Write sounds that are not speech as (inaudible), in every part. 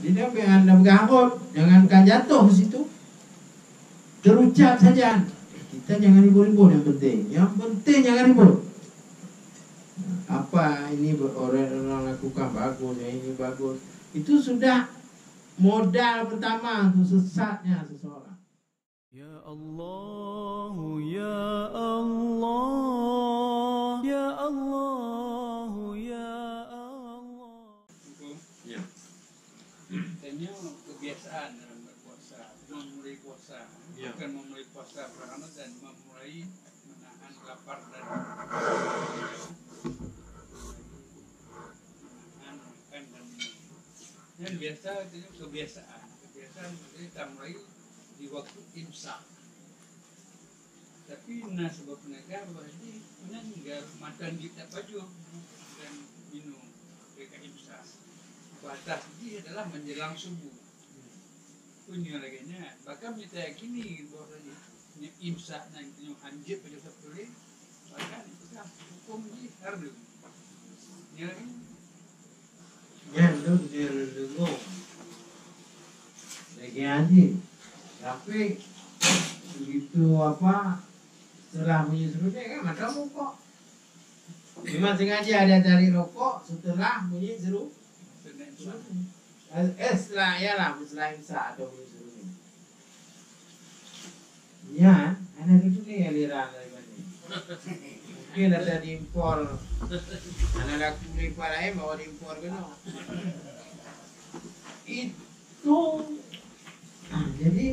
Jadi apa yang anda bergarut, jangankan jatuh di situ. Terucap saja. Kita jangan ribut-ribut yang penting. Yang penting jangan ribut. Apa ini orang-orang lakukan bagus, yang ini bagus. Itu sudah modal pertama untuk sesatnya seseorang. Ya Allah, biasa itu kebiasaan, kebiasaan kita mulai di waktu imsak. Tapi nah sebab negara berarti meninggal makan kita baju dan minum mereka imsak batas ini adalah menjelang subuh. Punya lagi nya, bahkan kita yakini bahwa ini imsak nanti yang anjir pada sepuluh, bahkan itu kan hukum ini harus. Lagi haji. Tapi begitu apa setelah bunyi serunya kan mata kok. Memang sengaja ada cari rokok setelah bunyi seru. Eh setelah ya lah setelah imsak atau bunyi serunya. Ya, ada dulu nih aliran dari mana. (laughs) Mungkin ada diimpor. Anak laku lipat lain bawa diimpor ke no. Itu jadi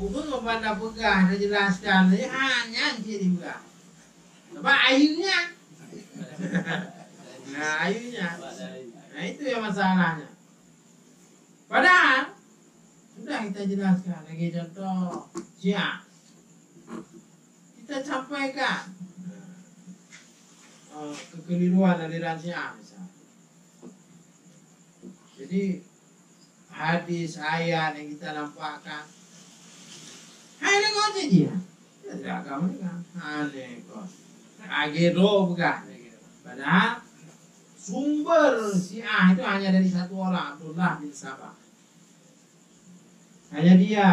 Ukur memandang pegah dan jelaskan saja hanya jadi pegah. Apa ayunya? (laughs) Nah ayunya. Nah itu yang masalahnya. Padahal sudah kita jelaskan lagi contoh siap. Kita sampaikan eh, kekeliruan aliran syiah misalnya. Jadi hadis ayat yang kita nampakkan Hanya kau je dia. Tidak agama kan. Hanya kau. Agedo bukan. Padahal sumber Syiah itu hanya dari satu orang Abdullah bin Sabah. Hanya dia.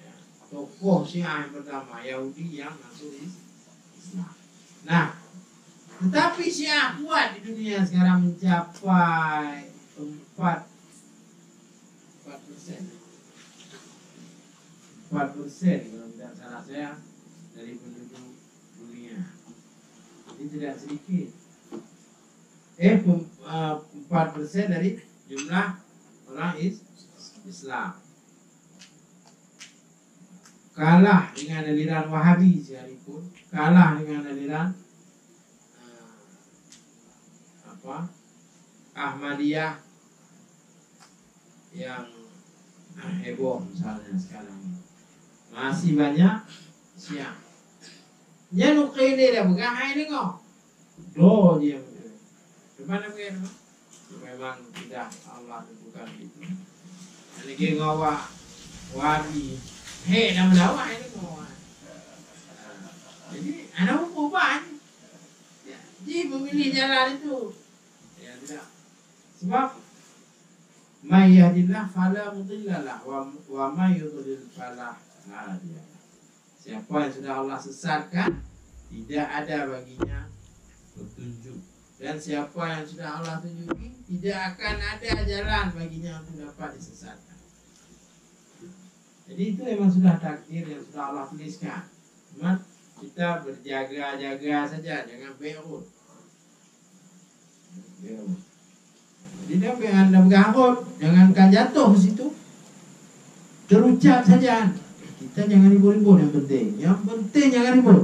Ya, Tokoh Syiah yang pertama Yahudi yang masuk Islam. Nah, tetapi Syiah di dunia sekarang mencapai empat empat persen. 4 persen kalau tidak salah saya dari penduduk dunia. Ini tidak sedikit. Eh, pem- eh, 4 persen dari jumlah orang is Islam. Kalah dengan aliran Wahabi sekalipun, kalah dengan aliran eh, apa Ahmadiyah yang eh, heboh misalnya sekarang ini masih banyak siang. Dia nuk ini dia bukan hai ni kau. Do dia. Gimana begini? Memang tidak Allah tentukan itu. Ini dia ngawa wabi. Hei, nama dawa ini kau. Jadi anak apa? Ya, Dia memilih jalan itu. Sebab may yahdillah fala mudhillalah wa wa may yudlil fala. Siapa yang sudah Allah sesatkan tidak ada baginya petunjuk. Dan siapa yang sudah Allah tunjuki tidak akan ada jalan baginya untuk dapat disesatkan. Jadi itu memang sudah takdir yang sudah Allah tuliskan. Cuma kita berjaga-jaga saja jangan beirut. Jadi yang anda bergarut, jangankan jatuh di situ. Terucap saja. Kita jangan ribut-ribut yang penting. Yang penting jangan ribut.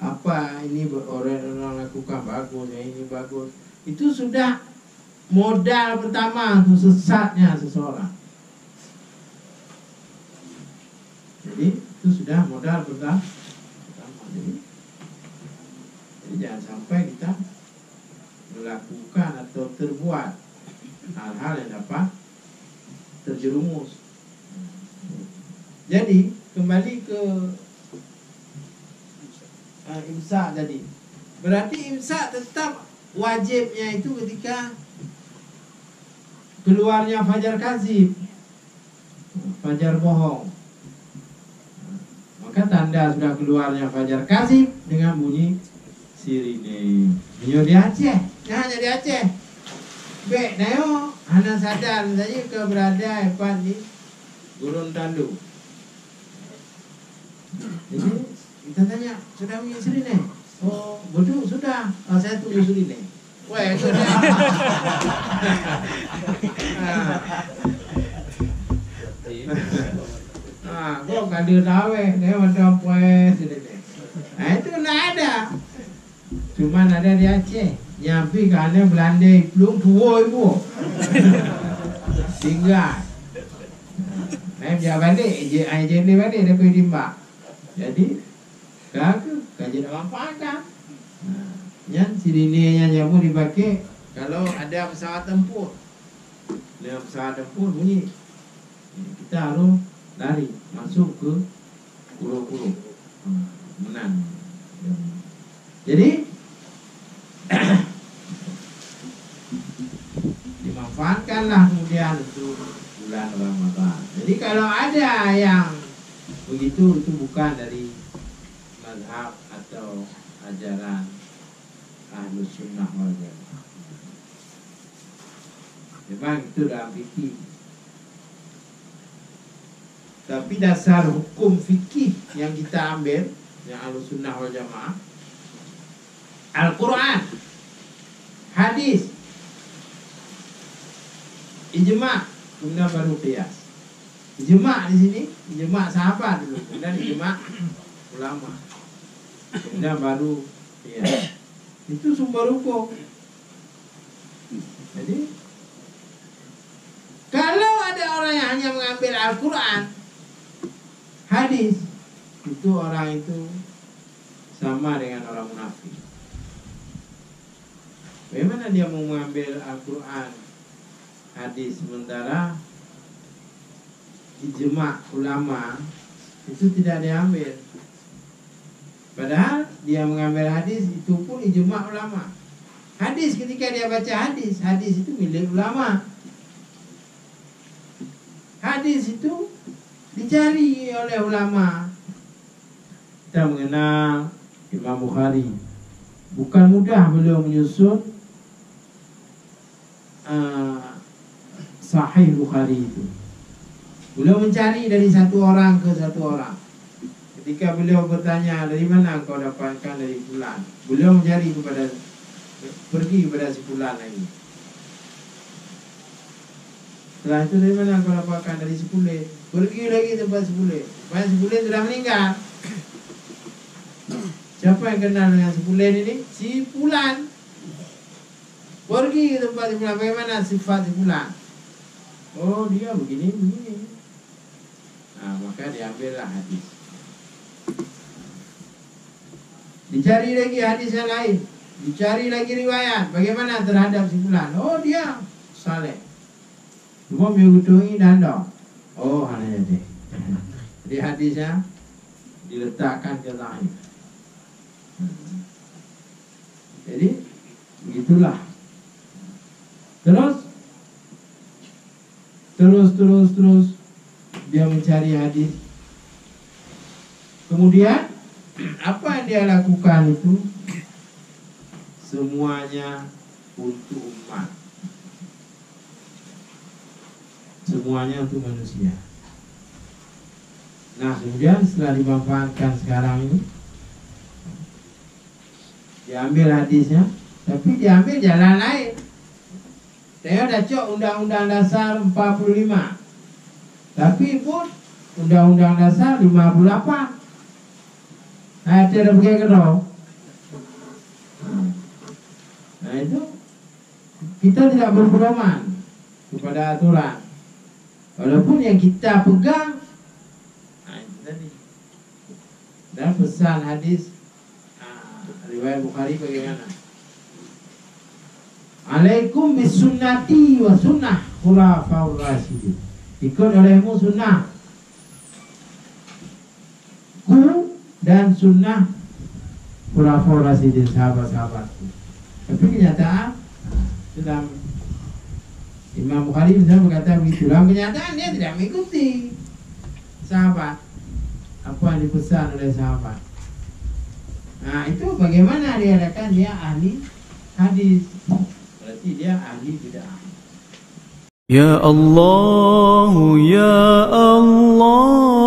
Apa ini orang-orang lakukan bagus, yang ini bagus. Itu sudah modal pertama untuk sesatnya seseorang. Jadi itu sudah modal pertama. Jadi, jadi jangan sampai kita hal-hal yang dapat terjerumus. Jadi kembali ke uh, imsak tadi. Berarti imsak tetap wajibnya itu ketika keluarnya fajar kazib, fajar bohong. Maka tanda sudah keluarnya fajar kazib dengan bunyi sirine. Bunyi di Aceh, hanya di Aceh. Bek, nayo, hana sadar saja keberadaan Evan di Gorontalo. Jadi kita tanya, sudah bunyi sirine? Oh, betul sudah. Oh, saya tunggu sirine. Wah, sudah. (laughs) Ah, gua gak ada tawe, dia macam sirine. Nah, itu nggak ada. Cuman ada di Aceh. Nyampi karena Belanda belum tua ibu. Tinggal. Nah, dia balik, je aje ni balik dia pergi timbak. Jadi kagak kaji dalam padang. Nah, yang sirine yang jamu dipakai kalau ada pesawat tempur. Dengan pesawat tempur bunyi. Kita harus lari masuk ke. Hmm, menang. Jadi dimanfaatkanlah kemudian untuk bulan Ramadan. Jadi kalau ada yang begitu itu bukan dari mazhab atau ajaran ahlus sunnah wal jamaah. Memang itu dalam fikih. Tapi dasar hukum fikih yang kita ambil yang ahlus sunnah wal jamaah Al-Quran Hadis Ijma Kemudian baru qiyas. Ijma di sini Ijma sahabat dulu? Kemudian ijma ulama. Kemudian baru qiyas. Itu sumber hukum. Jadi Kalau ada orang yang hanya mengambil Al-Quran Hadis Itu orang itu Sama dengan orang munafik. Bagaimana dia mau mengambil Al-Quran Hadis sementara Ijma ulama Itu tidak diambil Padahal dia mengambil hadis Itu pun ijma ulama. Hadis ketika dia baca hadis Hadis itu milik ulama. Hadis itu Dicari oleh ulama. Kita mengenal Imam Bukhari. Bukan mudah beliau menyusun uh, Sahih Bukhari itu. Beliau mencari dari satu orang ke satu orang. Ketika beliau bertanya dari mana kau dapatkan dari bulan, beliau mencari kepada pergi kepada si bulan lagi. Setelah itu dari mana kau dapatkan dari si kulit, pergi lagi tempat si kulit. Tempat si kulit sudah meninggal. Siapa yang kenal dengan si Pulen ini? Si Pulan. Pergi ke tempat si Pulan. Bagaimana sifat si Pulan? Oh dia begini begini. Nah maka diambillah hadis. Dicari lagi hadis yang lain. Dicari lagi riwayat. Bagaimana terhadap si Pulan? Oh dia saleh. Cuma dan dong. Oh hanya jadi. Jadi hadisnya diletakkan ke lahir. Jadi begitulah. Terus terus terus terus dia mencari hadis. Kemudian apa yang dia lakukan itu semuanya untuk umat. Semuanya untuk manusia. Nah, kemudian setelah dimanfaatkan sekarang ini diambil hadisnya tapi diambil jalan lain saya udah cok undang-undang dasar 45 tapi pun undang-undang dasar 58 nah tidak pakai kedua nah itu kita tidak berpedoman kepada aturan. Walaupun yang kita pegang nah dan pesan hadis riwayat Bukhari bagaimana? Alaikum bisunnati wa sunnah khulafaur rasyidin. Ikut olehmu sunnah ku dan sunnah khulafaur rasyidin sahabat-sahabatku. Tapi kenyataan sudah Imam Bukhari misalnya berkata begitu. Dalam kenyataan dia tidak mengikuti sahabat apa yang dipesan oleh sahabat. Nah itu bagaimana dia katakan dia ahli hadis berarti dia ahli bid'ah. Ya Allah, Ya Allah.